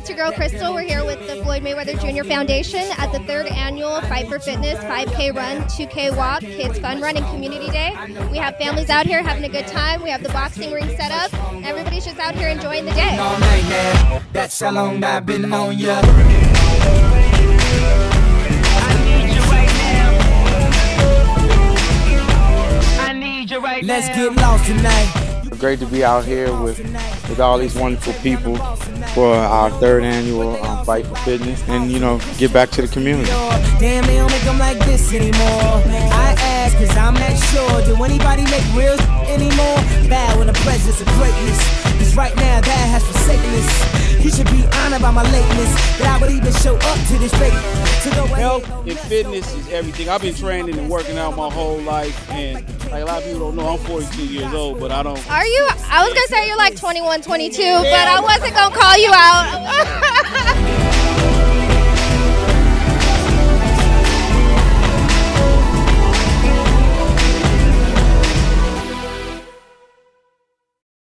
it's your girl Crystal. We're here with the Floyd Mayweather Jr. Foundation at the third annual Fight for Fitness 5K Run, 2K Walk, Kids Fun Run, and Community Day. We have families out here having a good time. We have the boxing ring set up. Everybody's just out here enjoying the day. all night now. That's how long I've been on ya. Let's get lost tonight. Great to be out here with, with all these wonderful people for our third annual um, Fight for Fitness and, you know, get back to the community. Damn, they don't make them like this anymore. I ask, cause I'm not sure. Do anybody make real anymore? Bow in the presence of greatness. Cause right now, that has forsaken us. He should be honored by my lateness. That I would even show up to this fate. To go. Health and fitness is everything. I've been training and working out my whole life, and like a lot of people don't know, I'm 42 years old, but I don't. Are you? I was gonna say you're like 21, 22, but I wasn't gonna call you out.